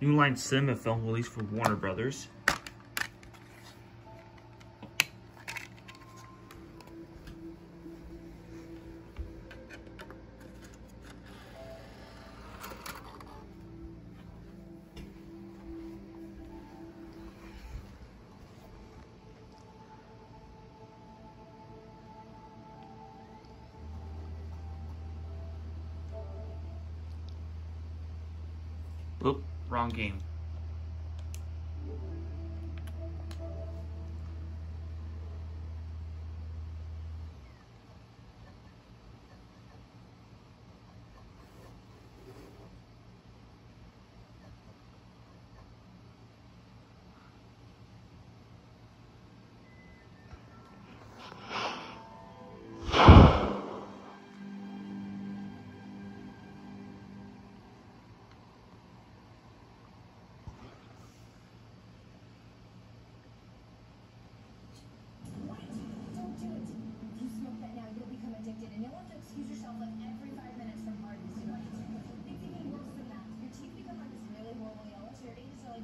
New Line cinema film released for Warner Brothers. Oop, wrong game.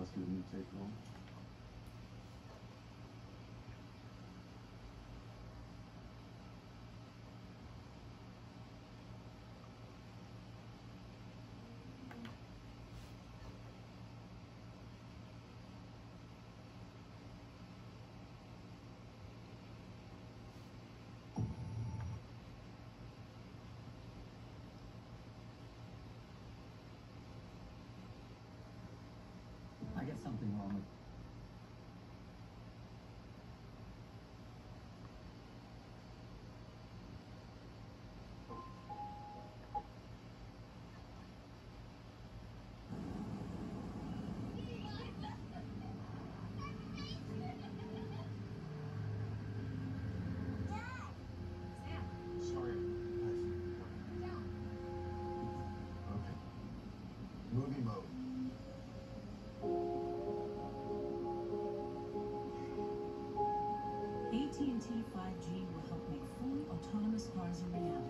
Must get a new take home. I get something wrong with Sorry. Okay. Movie mode. AT&T 5G will help make fully autonomous cars a reality